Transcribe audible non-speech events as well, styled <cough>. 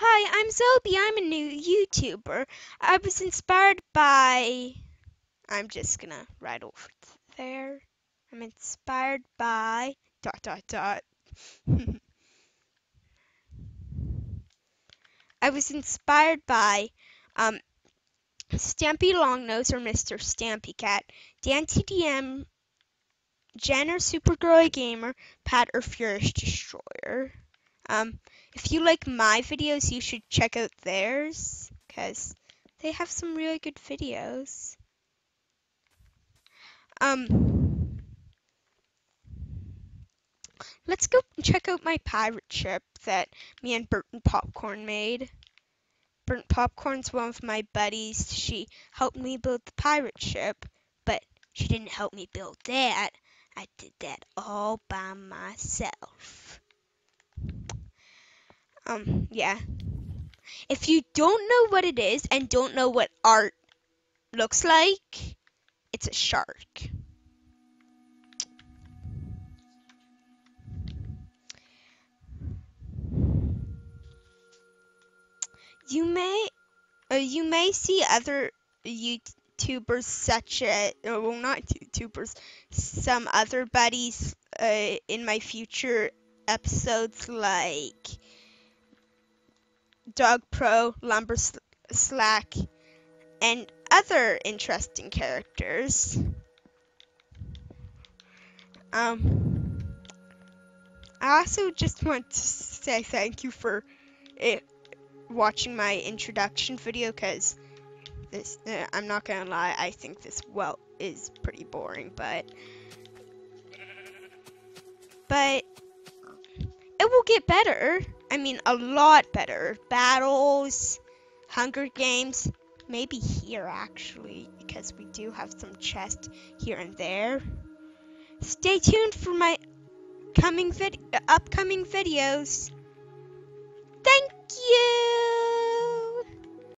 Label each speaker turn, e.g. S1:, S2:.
S1: Hi, I'm Zobie. I'm a new YouTuber. I was inspired by. I'm just gonna write over there. I'm inspired by. Dot dot dot. <laughs> I was inspired by um, Stampy Longnose or Mr. Stampy Cat, Dan TDM, Jenner Supergirl Gamer, Pat or Furious Destroyer. Um, if you like my videos, you should check out theirs because they have some really good videos. Um, let's go check out my pirate ship that me and Burnt Popcorn made. Burnt Popcorn's one of my buddies. She helped me build the pirate ship, but she didn't help me build that. I did that all by myself. Um, yeah. If you don't know what it is and don't know what art looks like, it's a shark. You may uh, you may see other YouTubers such as uh, well not YouTubers some other buddies uh, in my future episodes like Dog Pro, Lumber Slack, and other interesting characters. Um, I also just want to say thank you for it, watching my introduction video because this, uh, I'm not gonna lie, I think this well is pretty boring, but but it will get better. I mean, a lot better. Battles, Hunger Games, maybe here actually, because we do have some chests here and there. Stay tuned for my coming vid- upcoming videos.